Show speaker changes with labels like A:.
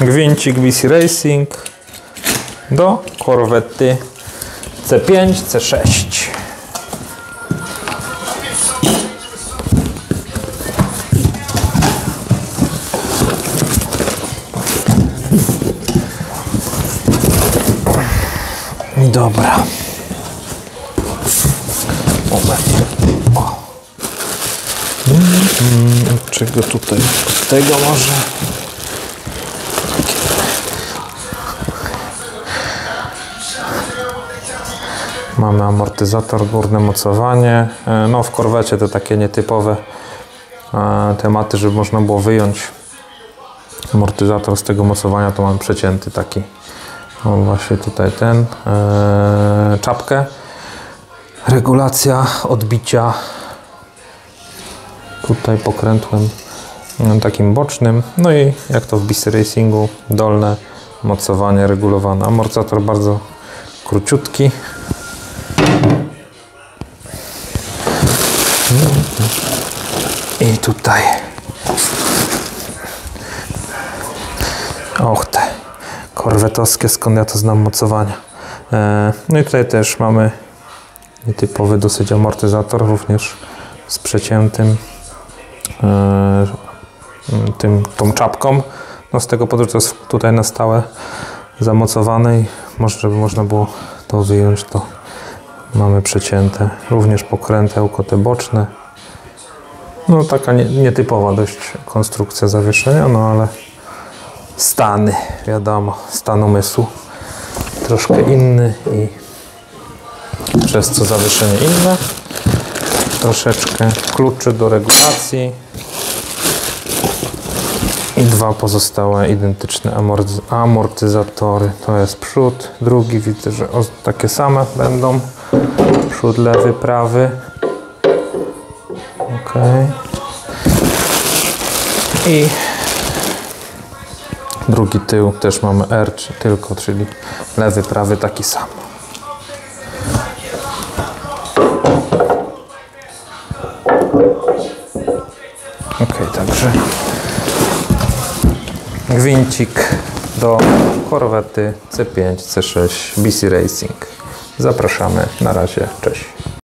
A: Gwincik BC Racing do korwety C5, C6. Dobra. Moment. Mm, od czego tutaj? Od tego może? Mamy amortyzator, górne mocowanie. E, No w korwecie to takie nietypowe e, tematy, żeby można było wyjąć amortyzator z tego mocowania, to mamy przecięty taki. O właśnie tutaj ten. E, czapkę. Regulacja odbicia tutaj pokrętłem e, takim bocznym. No i jak to w BC Racingu, dolne mocowanie regulowane. Amortyzator bardzo króciutki. I tutaj. Och te korwetowskie, skąd ja to znam mocowania. E, No i tutaj też mamy nietypowy dosyć amortyzator, również z przeciętym e, tym, tą czapką. No z tego powodu to jest tutaj na stałe zamocowane i może, żeby można było to wyjąć, to mamy przecięte. Również pokrętełko te boczne. No taka nie, nietypowa dość konstrukcja zawieszenia, no ale stany, wiadomo, stan umysłu troszkę inny i przez co zawieszenie inne. Troszeczkę kluczy do regulacji i dwa pozostałe identyczne amorty- amortyzatory. To jest przód, drugi widzę, że takie same będą. Przód lewy, prawy. Ok. I drugi tył też mamy R tylko, czyli lewy, prawy taki sam. Ok, także gwincik do korwety C5, C6 BC Racing. Zapraszamy. Na razie. Cześć.